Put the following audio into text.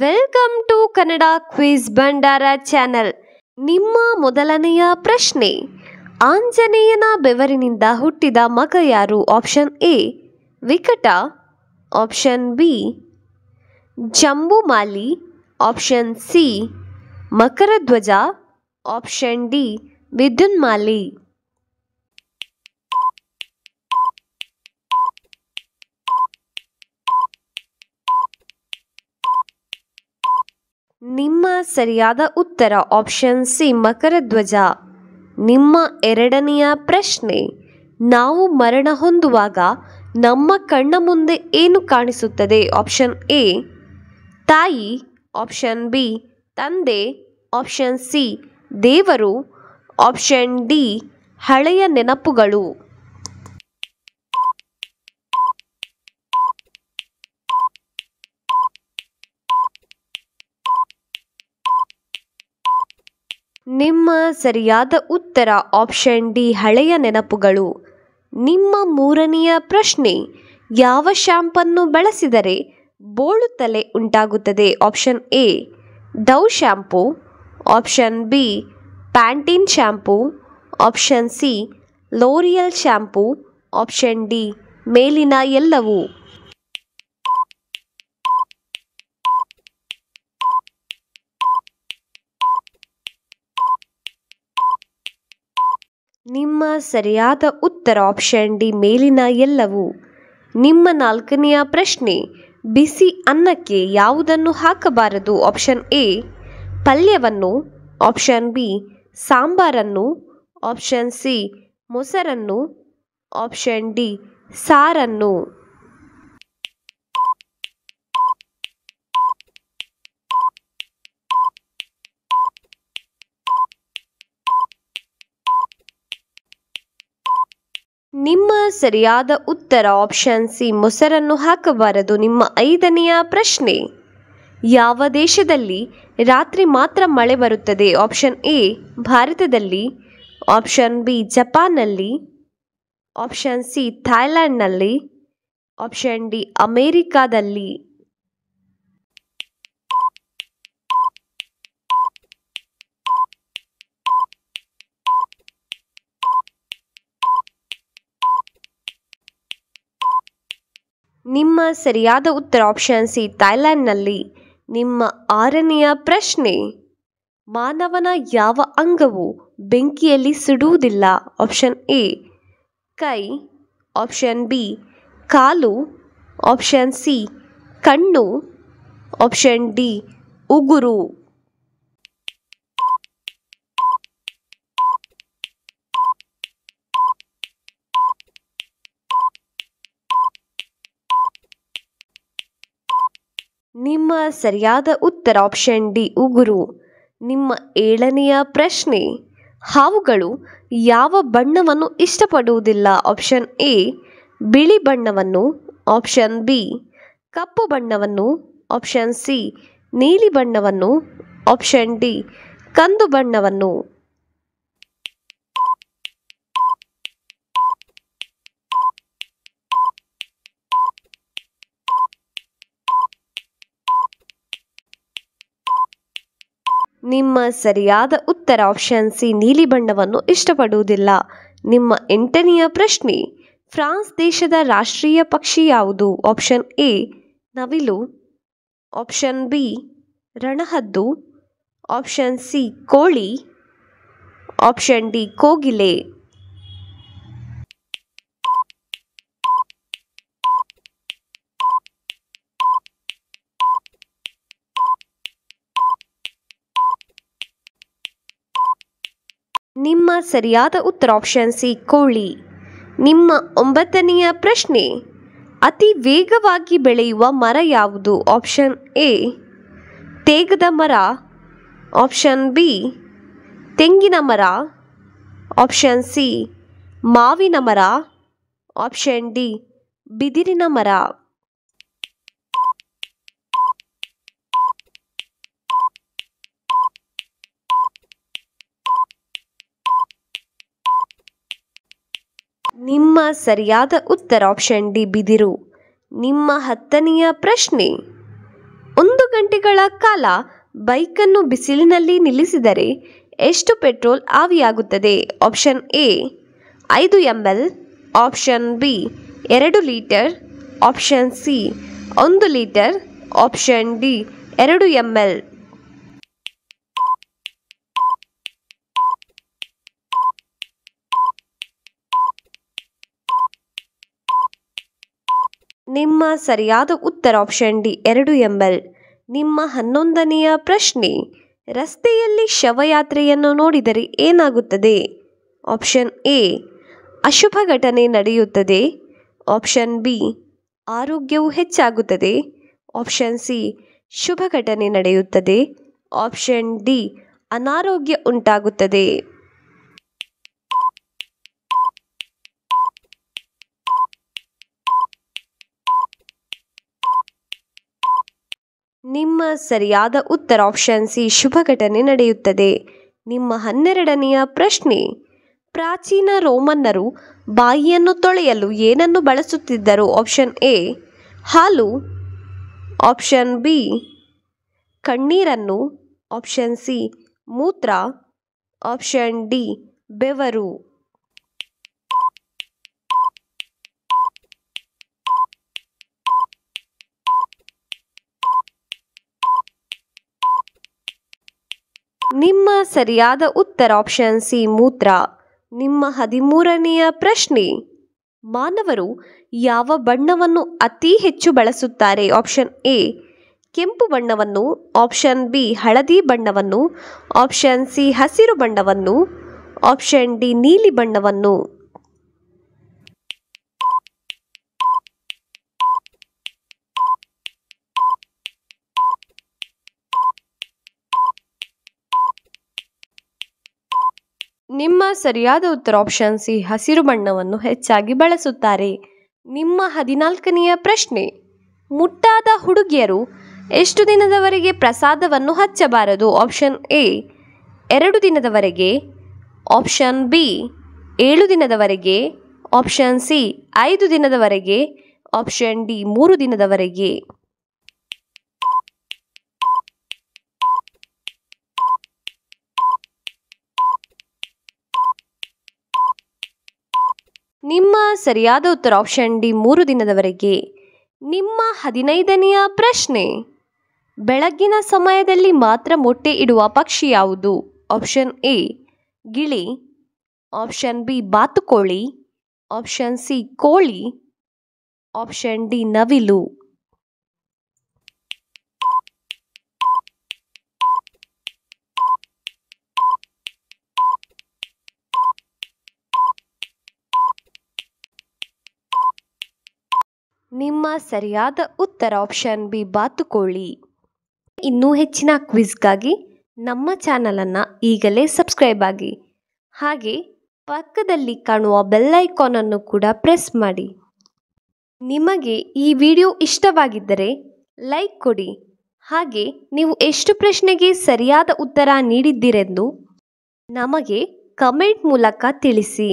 Welcome to Kannada quiz ಭಂಡಾರ channel ನಿಮ್ಮ ಮೊದಲನೆಯ ಪ್ರಶ್ನೆ, ಆಂಜನೇಯನ ಬೆವರಿನಿಂದ ಹುಟ್ಟಿದ ಮಗ ಯಾರು? Option A Vikata. Option B Jambumali. Option C Makaradhwaja. Option D Vidyunmali. ನಿಮ್ಮ ಸರಿಯಾದ ಉತ್ತರ ಆಪ್ಷನ್ ಸಿ, ಮಕರಧ್ವಜ. ನಿಮ್ಮ ಎರಡನೆಯ ಪ್ರಶ್ನೆ, ನಾವು ಮರಣ ಹೊಂದುವಾಗ ನಮ್ಮ ಕಣ್ಣ ಮುಂದೆ ಏನು ಕಾಣಿಸುತ್ತದೆ? ಆಪ್ಷನ್ ಎ ತಾಯಿ. ಆಪ್ಷನ್ ಬಿ ತಂದೆ. ಆಪ್ಷನ್ ಸಿ ದೇವರು. ಆಪ್ಷನ್ ಡಿ ಹಳೆಯ ನೆನಪುಗಳು ನಿಮ್ಮ ಸರಿಯಾದ ಉತ್ತರ ಆಪ್ಷನ್ ಡಿ ಹಳೆಯ ನೆನಪುಗಳು. ನಿಮ್ಮ ಮೂರನೆಯ ಪ್ರಶ್ನೆ, ಯಾವ ಶ್ಯಾಂಪನ್ನು ಬಳಸಿದರೆ ಬೋಳು ತಲೆ ಉಂಟಾಗುತ್ತದೆ? Option A Dove shampoo. Option B, Pantene shampoo. Option C, L'Oreal shampoo. Option D, ಮೇಲಿನ ಎಲ್ಲವೂ. ನಿಮ್ಮ ಸರಿಯಾದ ಉತ್ತರ ಆಪ್ಷನ್ ಡಿ ಮೇಲಿನ ಎಲ್ಲವು. ನಿಮ್ಮ ನಾಲ್ಕನೆಯ ಪ್ರಶ್ನೆ, ಬಿಸಿ ಅನ್ನಕ್ಕೆ ಯಾವುದನ್ನು ಹಾಕಬಾರದು? ಆಪ್ಷನ್ ಎ ಪಲ್ಯವನ್ನು. ಆಪ್ಷನ್ ಬಿ ಸಾಂಬಾರನ್ನು. ಆಪ್ಷನ್ ಸಿ ಮೊಸರನ್ನು. ಆಪ್ಷನ್ ಡಿ ಸಾರನ್ನು. ನಿಮ್ಮ ಸರಿಯಾದ ಉತ್ತರ ಆಪ್ಷನ್ ಸಿ ಮೊಸರನ್ನು ಹಾಕಬಾರದು. ನಿಮ್ಮ ಐದನೆಯ ಪ್ರಶ್ನೆ, ಯಾವ ದೇಶದಲ್ಲಿ ರಾತ್ರಿ ಮಾತ್ರ ಮಳೆ ಬರುತ್ತದೆ? ಆಪ್ಷನ್ ಎ ಭಾರತದಲ್ಲಿ. ಆಪ್ಷನ್ ಬಿ ಜಪಾನ್ನಲ್ಲಿ. ಆಪ್ಷನ್ ಸಿ ಥಾಯ್ಲ್ಯಾಂಡ್ನಲ್ಲಿ ಆಪ್ಷನ್ ಡಿ ಅಮೇರಿಕಾದಲ್ಲಿ. ನಿಮ್ಮ ಸರಿಯಾದ ಉತ್ತರ ಆಪ್ಷನ್ ಸಿ ಥಾಯ್ಲ್ಯಾಂಡ್ನಲ್ಲಿ ನಿಮ್ಮ ಆರನೆಯ ಪ್ರಶ್ನೆ, ಮಾನವನ ಯಾವ ಅಂಗವು ಬೆಂಕಿಯಲ್ಲಿ ಸುಡುವುದಿಲ್ಲ? ಆಪ್ಷನ್ ಎ ಕೈ. ಆಪ್ಷನ್ ಬಿ ಕಾಲು. ಆಪ್ಷನ್ ಸಿ ಕಣ್ಣು. ಆಪ್ಷನ್ ಡಿ ಉಗುರು. ನಿಮ್ಮ ಸರಿಯಾದ ಉತ್ತರ ಆಪ್ಷನ್ ಡಿ ಉಗುರು. ನಿಮ್ಮ ಏಳನೆಯ ಪ್ರಶ್ನೆ, ಹಾವುಗಳು ಯಾವ ಬಣ್ಣವನ್ನು ಇಷ್ಟಪಡುವುದಿಲ್ಲ? ಆಪ್ಷನ್ ಎ ಬಿಳಿ ಬಣ್ಣವನ್ನು. ಆಪ್ಷನ್ ಬಿ ಕಪ್ಪು ಬಣ್ಣವನ್ನು. ಆಪ್ಷನ್ ಸಿ ನೀಲಿ ಬಣ್ಣವನ್ನು. ಆಪ್ಷನ್ ಡಿ ಕಂದು ಬಣ್ಣವನ್ನು. ನಿಮ್ಮ ಸರಿಯಾದ ಉತ್ತರ ಆಪ್ಷನ್ ಸಿ ನೀಲಿ ಬಣ್ಣವನ್ನು ಇಷ್ಟಪಡುವುದಿಲ್ಲ. ನಿಮ್ಮ ಎಂಟನೆಯ ಪ್ರಶ್ನೆ, ಫ್ರಾನ್ಸ್ ದೇಶದ ರಾಷ್ಟ್ರೀಯ ಪಕ್ಷಿ ಯಾವುದು? ಆಪ್ಷನ್ ಎ ನವಿಲು. ಆಪ್ಷನ್ ಬಿ ರಣಹದ್ದು. ಆಪ್ಷನ್ ಸಿ ಕೋಳಿ. ಆಪ್ಷನ್ ಡಿ ಕೋಗಿಲೆ. ನಿಮ್ಮ ಸರಿಯಾದ ಉತ್ತರ ಆಪ್ಷನ್ ಸಿ, ಕೋಳಿ. ನಿಮ್ಮ ಒಂಬತ್ತನೆಯ ಪ್ರಶ್ನೆ, ಅತಿ ವೇಗವಾಗಿ ಬೆಳೆಯುವ ಮರ ಯಾವುದು? ಆಪ್ಷನ್ ಎ, ತೇಗದ ಮರ. ಆಪ್ಷನ್ ಬಿ, ತೆಂಗಿನ ಮರ. ಆಪ್ಷನ್ ಸಿ, ಮಾವಿನ ಮರ. ಆಪ್ಷನ್ ಡಿ, ಬಿದಿರಿನ ಮರ. ನಿಮ್ಮ ಸರಿಯಾದ ಉತ್ತರ ಆಪ್ಷನ್ ಡಿ ಬಿದಿರು. ನಿಮ್ಮ ಹತ್ತನೆಯ ಪ್ರಶ್ನೆ. ಒಂದು ಗಂಟೆಗಳ ಕಾಲ ಬೈಕನ್ನು ಬಿಸಿಲಿನಲ್ಲಿ ನಿಲ್ಲಿಸಿದರೆ ಎಷ್ಟು ಪೆಟ್ರೋಲ್ ಆವಿಯಾಗುತ್ತದೆ? ಆಪ್ಷನ್ ಎ ಐದು ಎಂ ಎಲ್ ಆಪ್ಷನ್ ಬಿ ಎರಡು ಲೀಟರ್ ಆಪ್ಷನ್ ಸಿ ಒಂದು ಲೀಟರ್ ಆಪ್ಷನ್ ಡಿ ಎರಡು ಎಂ ಎಲ್ ನಿಮ್ಮ ಸರಿಯಾದ ಉತ್ತರ ಆಪ್ಷನ್ ಡಿ ಎರಡು ಎಂ ಎಲ್ ನಿಮ್ಮ ಹನ್ನೊಂದನೆಯ ಪ್ರಶ್ನೆ, ರಸ್ತೆಯಲ್ಲಿ ಶವಯಾತ್ರೆಯನ್ನು ನೋಡಿದರೆ ಏನಾಗುತ್ತದೆ? ಆಪ್ಷನ್ ಎ ಅಶುಭ ಘಟನೆ ನಡೆಯುತ್ತದೆ. ಆಪ್ಷನ್ ಬಿ ಆರೋಗ್ಯವು ಹೆಚ್ಚಾಗುತ್ತದೆ. ಆಪ್ಷನ್ ಸಿ ಶುಭ ಘಟನೆ ನಡೆಯುತ್ತದೆ. ಆಪ್ಷನ್ ಡಿ ಅನಾರೋಗ್ಯ ಉಂಟಾಗುತ್ತದೆ. ನಿಮ್ಮ ಸರಿಯಾದ ಉತ್ತರ ಆಪ್ಷನ್ ಸಿ ಶುಭ ಘಟನೆ ನಡೆಯುತ್ತದೆ. ನಿಮ್ಮ ಹನ್ನೆರಡನೆಯ ಪ್ರಶ್ನೆ, ಪ್ರಾಚೀನ ರೋಮನ್ನರು ಬಾಯಿಯನ್ನು ತೊಳೆಯಲು ಏನನ್ನು ಬಳಸುತ್ತಿದ್ದರು? ಆಪ್ಷನ್ ಎ, ಹಾಲು. ಆಪ್ಷನ್ ಬಿ, ಕಣ್ಣೀರನ್ನು. ಆಪ್ಷನ್ ಸಿ, ಮೂತ್ರ. ಆಪ್ಷನ್ ಡಿ, ಬೆವರು. ನಿಮ್ಮ ಸರಿಯಾದ ಉತ್ತರ ಆಪ್ಷನ್ ಸಿ ಮೂತ್ರ. ನಿಮ್ಮ ಹದಿಮೂರನೆಯ ಪ್ರಶ್ನೆ. ಮಾನವರು ಯಾವ ಬಣ್ಣವನ್ನು ಅತಿ ಹೆಚ್ಚು ಬಳಸುತ್ತಾರೆ? ಆಪ್ಷನ್ ಎ ಕೆಂಪು ಬಣ್ಣವನ್ನು. ಆಪ್ಷನ್ ಬಿ ಹಳದಿ ಬಣ್ಣವನ್ನು. ಆಪ್ಷನ್ ಸಿ ಹಸಿರು ಬಣ್ಣವನ್ನು. ಆಪ್ಷನ್ ಡಿ ನೀಲಿ ಬಣ್ಣವನ್ನು. ನಿಮ್ಮ ಸರಿಯಾದ ಉತ್ತರ ಆಪ್ಷನ್ ಸಿ ಹಸಿರು ಬಣ್ಣವನ್ನು ಹೆಚ್ಚಾಗಿ ಬಳಸುತ್ತಾರೆ. ನಿಮ್ಮ ಹದಿನಾಲ್ಕನೆಯ ಪ್ರಶ್ನೆ, ಮುಟ್ಟಾದ ಹುಡುಗಿಯರು ಎಷ್ಟು ದಿನದವರೆಗೆ ಪ್ರಸಾದವನ್ನು ಹಚ್ಚಬಾರದು? ಆಪ್ಷನ್ ಎ, ಎರಡು ದಿನದವರೆಗೆ. ಆಪ್ಷನ್ ಬಿ, ಏಳು ದಿನದವರೆಗೆ. ಆಪ್ಷನ್ ಸಿ, ಐದು ದಿನದವರೆಗೆ. ಆಪ್ಷನ್ ಡಿ, ಮೂರು ದಿನದವರೆಗೆ. ನಿಮ್ಮ ಸರಿಯಾದ ಉತ್ತರ ಆಪ್ಷನ್ ಡಿ ಮೂರು ದಿನದವರೆಗೆ. ನಿಮ್ಮ ಹದಿನೈದನೆಯ ಪ್ರಶ್ನೆ. ಬೆಳಗ್ಗಿನ ಸಮಯದಲ್ಲಿ ಮಾತ್ರ ಮೊಟ್ಟೆ ಇಡುವ ಪಕ್ಷಿ ಯಾವುದು? ಆಪ್ಷನ್ ಎ ಗಿಳಿ. ಆಪ್ಷನ್ ಬಿ ಬಾತುಕೋಳಿ. ಆಪ್ಷನ್ ಸಿ ಕೋಳಿ. ಆಪ್ಷನ್ ಡಿ ನವಿಲು. ನಿಮ್ಮ ಸರಿಯಾದ ಉತ್ತರ ಆಪ್ಷನ್ ಬಿ ಬಾತುಕೋಳಿ ಇನ್ನೂ ಹೆಚ್ಚಿನ ಕ್ವಿಜ್ಗಾಗಿ ನಮ್ಮ ಚಾನಲನ್ನು ಈಗಲೇ ಸಬ್ಸ್ಕ್ರೈಬ್ ಆಗಿ. ಹಾಗೆ ಪಕ್ಕದಲ್ಲಿ ಕಾಣುವ ಬೆಲ್ ಐಕಾನನ್ನು ಕೂಡ ಪ್ರೆಸ್ ಮಾಡಿ. ನಿಮಗೆ ಈ ವಿಡಿಯೋ ಇಷ್ಟವಾಗಿದ್ದರೆ ಲೈಕ್ ಕೊಡಿ. ಹಾಗೆ ನೀವು ಎಷ್ಟು ಪ್ರಶ್ನೆಗೆ ಸರಿಯಾದ ಉತ್ತರ ನೀಡಿದ್ದೀರೆಂದು ನಮಗೆ ಕಮೆಂಟ್ ಮೂಲಕ ತಿಳಿಸಿ.